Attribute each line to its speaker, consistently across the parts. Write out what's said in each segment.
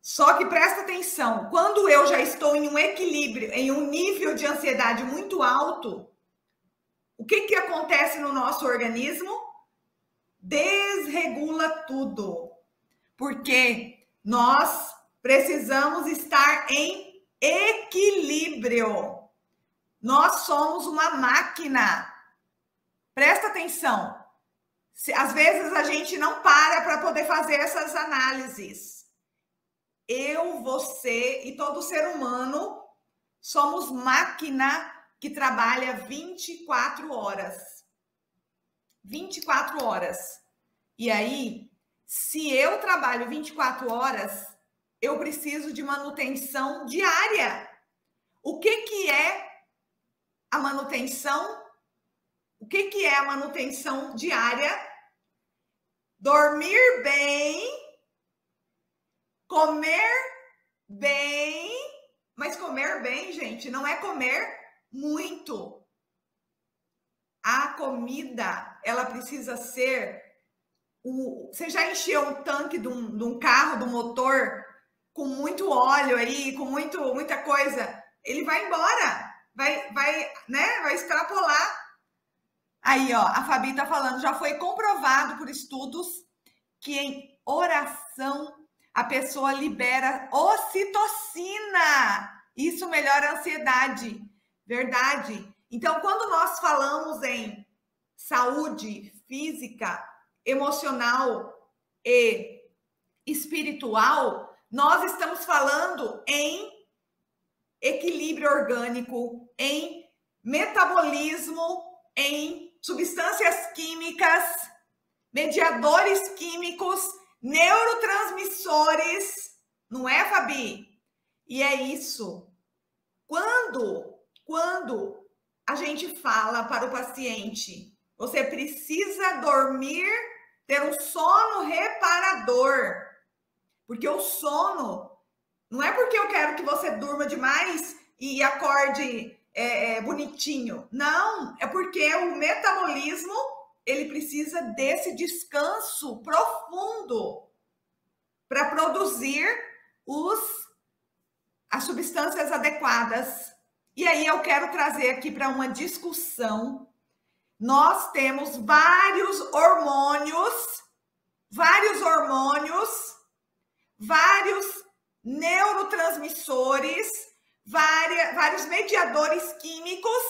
Speaker 1: Só que presta atenção, quando eu já estou em um equilíbrio, em um nível de ansiedade muito alto, o que que acontece no nosso organismo? Desregula tudo. Porque nós precisamos estar em equilíbrio. Nós somos uma máquina. Presta atenção. Às vezes a gente não para para poder fazer essas análises. Eu, você e todo ser humano somos máquina que trabalha 24 horas. 24 horas. E aí, se eu trabalho 24 horas, eu preciso de manutenção diária. O que que é a manutenção? O que que é a manutenção diária? Dormir bem, comer bem, mas comer bem, gente, não é comer muito. A comida, ela precisa ser o, você já encheu um tanque de um, de um carro, do um motor, com muito óleo aí, com muito, muita coisa, ele vai embora, vai, vai, né, vai extrapolar. Aí, ó, a Fabi tá falando, já foi comprovado por estudos que em oração a pessoa libera ocitocina. Isso melhora a ansiedade. Verdade. Então, quando nós falamos em saúde física, emocional e espiritual, nós estamos falando em equilíbrio orgânico, em metabolismo, em substâncias químicas, mediadores químicos, neurotransmissores, não é, Fabi? E é isso. Quando quando a gente fala para o paciente, você precisa dormir, ter um sono reparador. Porque o sono não é porque eu quero que você durma demais e acorde é, é, bonitinho. Não, é porque o metabolismo precisa desse descanso profundo para produzir os as substâncias adequadas e aí eu quero trazer aqui para uma discussão. Nós temos vários hormônios, vários hormônios, vários neurotransmissores, várias, vários mediadores químicos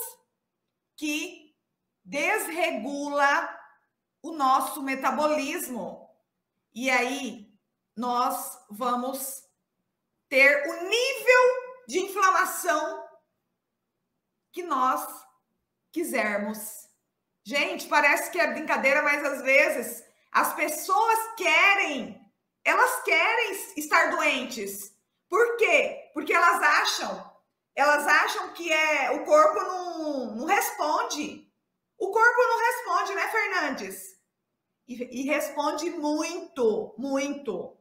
Speaker 1: que desregula o nosso metabolismo. E aí nós vamos ter o nível de inflamação que nós quisermos. Gente, parece que é brincadeira, mas às vezes as pessoas querem, elas querem estar doentes. Por quê? Porque elas acham, elas acham que é o corpo não, não responde. O corpo E, e responde muito, muito.